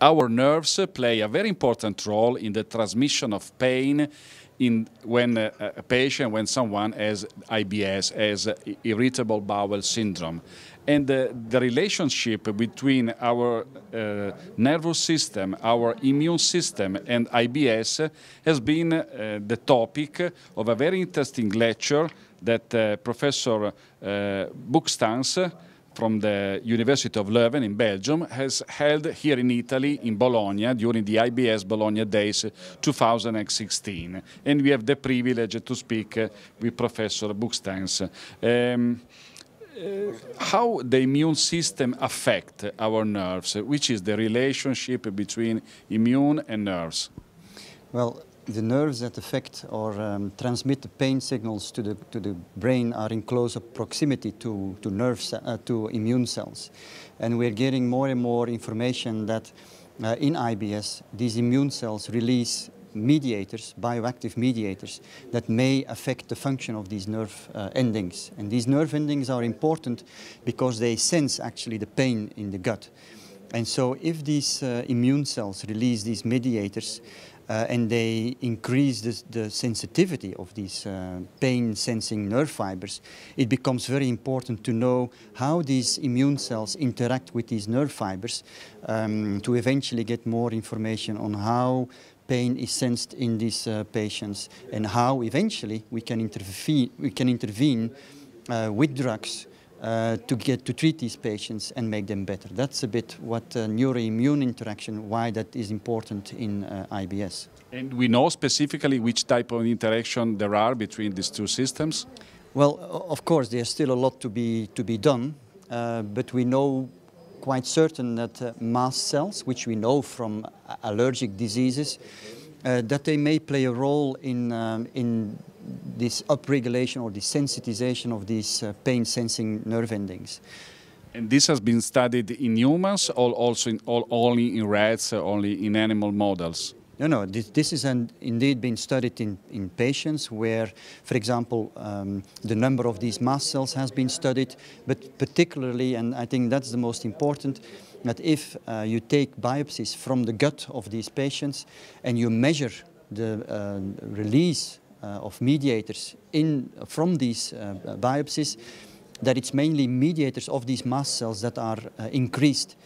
our nerves play a very important role in the transmission of pain in when a, a patient, when someone has IBS, has irritable bowel syndrome. And the, the relationship between our uh, nervous system, our immune system, and IBS has been uh, the topic of a very interesting lecture that uh, Professor uh, Boeckxstaens from the University of Leuven in Belgium has held here in Italy, in Bologna, during the IBS Bologna Days 2016. And we have the privilege to speak uh, with Professor Boeckxstaens. Um, uh, how the immune system affect our nerves, which is the relationship between immune and nerves? Well, the nerves that affect or um, transmit the pain signals to the, to the brain are in closer proximity to, to, nerve uh, to immune cells. And we're getting more and more information that uh, in IBS, these immune cells release mediators, bioactive mediators, that may affect the function of these nerve uh, endings. And these nerve endings are important because they sense actually the pain in the gut. And so if these uh, immune cells release these mediators, uh, and they increase the, the sensitivity of these uh, pain-sensing nerve fibers, it becomes very important to know how these immune cells interact with these nerve fibers um, to eventually get more information on how pain is sensed in these uh, patients and how eventually we can intervene, we can intervene uh, with drugs uh, to get to treat these patients and make them better. That's a bit what uh, neuroimmune interaction, why that is important in uh, IBS. And we know specifically which type of interaction there are between these two systems? Well, of course, there's still a lot to be, to be done, uh, but we know quite certain that uh, mast cells, which we know from allergic diseases, uh, that they may play a role in, um, in this upregulation or desensitization of these uh, pain-sensing nerve endings. And this has been studied in humans or also in, all, only in rats, uh, only in animal models? No, no, this, this is an, indeed been studied in, in patients where, for example, um, the number of these mast cells has been studied, but particularly, and I think that's the most important, that if uh, you take biopsies from the gut of these patients and you measure the uh, release of mediators in, from these uh, biopsies, that it's mainly mediators of these mast cells that are uh, increased.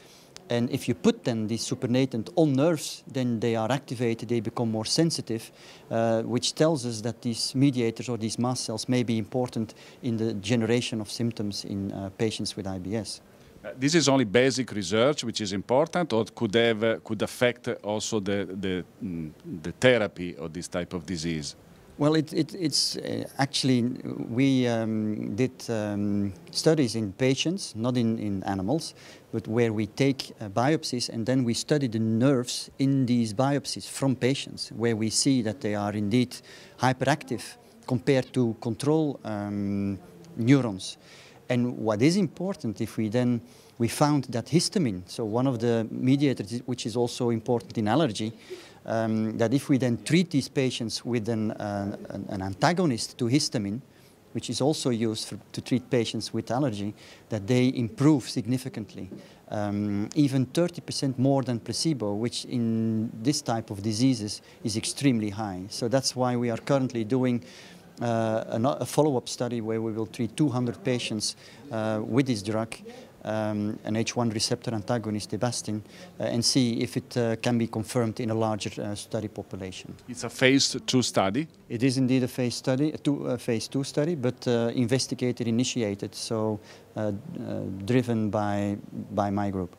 And if you put then these supernatant on nerves, then they are activated, they become more sensitive, uh, which tells us that these mediators or these mast cells may be important in the generation of symptoms in uh, patients with IBS. Uh, this is only basic research, which is important, or could have uh, could affect also the the, mm, the therapy of this type of disease. Well, it, it, it's uh, actually, we um, did um, studies in patients, not in, in animals, but where we take uh, biopsies and then we study the nerves in these biopsies from patients, where we see that they are indeed hyperactive compared to control um, neurons. And what is important if we then, we found that histamine, so one of the mediators which is also important in allergy, um, that if we then treat these patients with an, uh, an antagonist to histamine, which is also used for, to treat patients with allergy, that they improve significantly. Um, even 30% more than placebo, which in this type of diseases is extremely high. So that's why we are currently doing a, a follow-up study where we will treat 200 patients uh, with this drug um, an H1 receptor antagonist, Ebastine, uh, and see if it uh, can be confirmed in a larger uh, study population. It's a phase two study? It is indeed a phase study, a, two, a phase two study, but investigator initiated, so driven by, by my group.